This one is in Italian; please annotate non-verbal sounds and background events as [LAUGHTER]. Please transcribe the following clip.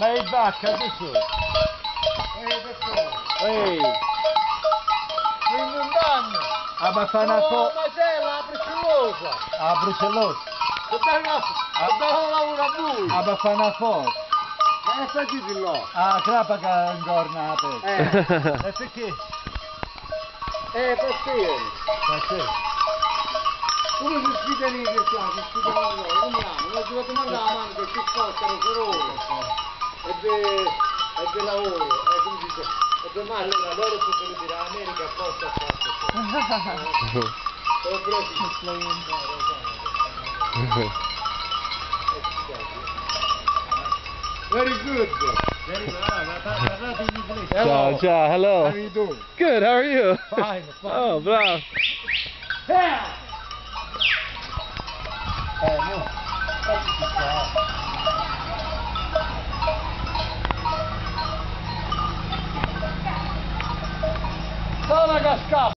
Ma è vacca adesso. Ehi, questo. Ehi, un danno. ah, ma fa una Oh, foto. ma c'è la brucellosa. Ah, brucellosa. Dobbiamo lavorare a lui. Ah, ma fa una foto. Ma sta di là. Ah, crapa che ingorna la testa. Eh, E perché? eh, perché? Perché? Come si sfida lì che siamo? Si sfidano loro, come andiamo? Noi ci dobbiamo andare avanti che ci spostano per ore. E de, e de lavoro, e come dice, e domani allora loro sono venuti dall'America apposta a farci. Sono presi. Very good. Very good. Parlate. Ciao, ciao, hello. How are you doing? Good, how are you? Fine, [LAUGHS] fine. Oh, bravo. Eh, no. Fala, Gascar!